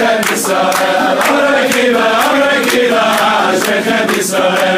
Akiva Amar Akiva Shechem Yisrael Ashrechem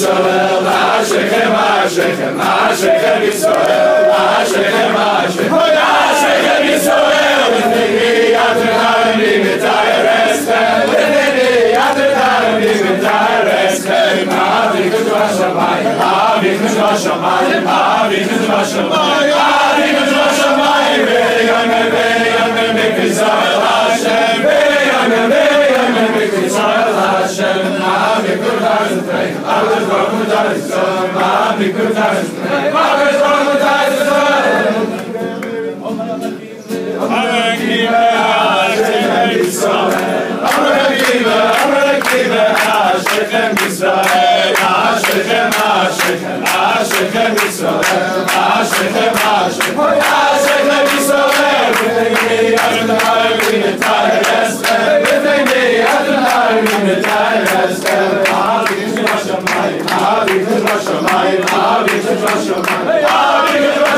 Yisrael Ashrechem Ashrechem Ashrechem Yisrael Ashrechem Ashrechem Ashrechem Yisrael V'nei Atem Harami V'tayr Estem V'nei Atem Harami V'tayr Estem Avitzes Vashamayim Avitzes Vashamayim Avitzes Vashamayim Avitzes Vashamayim Ve'yomer Ve'yomer V'Yisrael Hashem Ve'yomer Ve'yomer V'Yisrael Hashem Harami V'tayr Estem, V'nei Atem seven. Avi Hashemayim, Avi Hashemayim, Avi Hashemayim, Avi Hashemayim.